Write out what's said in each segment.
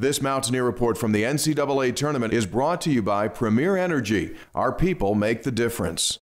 This Mountaineer report from the NCAA tournament is brought to you by Premier Energy. Our people make the difference.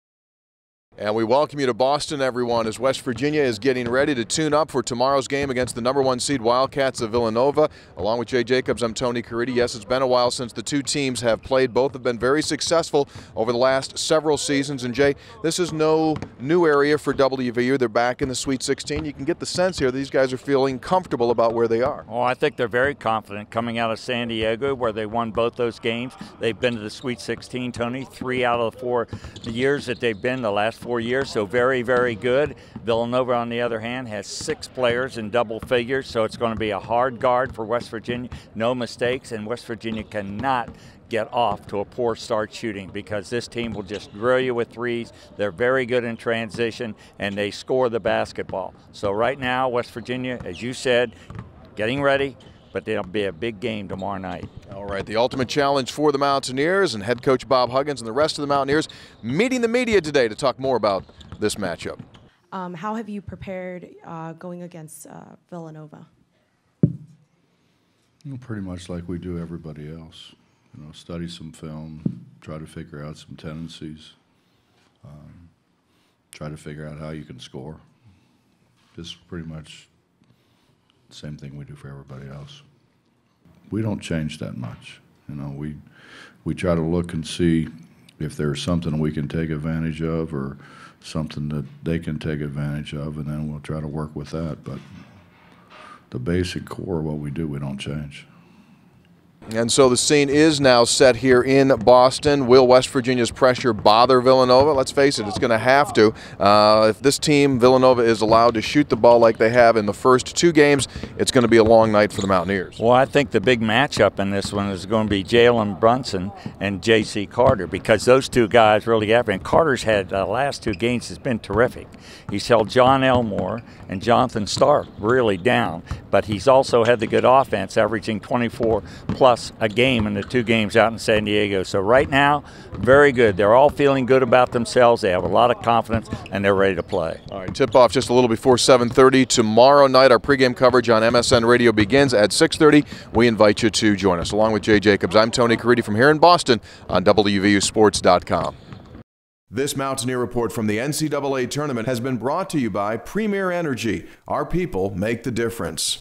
And we welcome you to Boston, everyone, as West Virginia is getting ready to tune up for tomorrow's game against the number one seed Wildcats of Villanova. Along with Jay Jacobs, I'm Tony Caridi. Yes, it's been a while since the two teams have played. Both have been very successful over the last several seasons. And Jay, this is no new area for WVU. They're back in the Sweet 16. You can get the sense here these guys are feeling comfortable about where they are. Oh, I think they're very confident coming out of San Diego, where they won both those games. They've been to the Sweet 16, Tony, three out of the four years that they've been the last four years, so very, very good. Villanova, on the other hand, has six players in double figures, so it's going to be a hard guard for West Virginia. No mistakes, and West Virginia cannot get off to a poor start shooting because this team will just drill you with threes. They're very good in transition and they score the basketball. So right now, West Virginia, as you said, getting ready, but it'll be a big game tomorrow night. All right, the ultimate challenge for the Mountaineers and head coach Bob Huggins and the rest of the Mountaineers meeting the media today to talk more about this matchup. Um, how have you prepared uh, going against uh, Villanova? Well, pretty much like we do everybody else. You know, study some film, try to figure out some tendencies, um, try to figure out how you can score. Just pretty much the same thing we do for everybody else. We don't change that much. You know, we we try to look and see if there's something we can take advantage of or something that they can take advantage of, and then we'll try to work with that. But the basic core of what we do, we don't change. And so the scene is now set here in Boston. Will West Virginia's pressure bother Villanova? Let's face it, it's going to have to. Uh, if this team, Villanova, is allowed to shoot the ball like they have in the first two games, it's going to be a long night for the Mountaineers. Well, I think the big matchup in this one is going to be Jalen Brunson and J.C. Carter because those two guys really have. And Carter's had the uh, last two games has been terrific. He's held John Elmore and Jonathan Stark really down, but he's also had the good offense, averaging 24 plus plus a game in the two games out in San Diego. So right now, very good. They're all feeling good about themselves. They have a lot of confidence and they're ready to play. All right, tip off just a little before 7:30 tomorrow night. Our pregame coverage on MSN Radio begins at 6:30. We invite you to join us. Along with Jay Jacobs, I'm Tony Caridi from here in Boston on WVUSports.com. This Mountaineer report from the NCAA tournament has been brought to you by Premier Energy. Our people make the difference.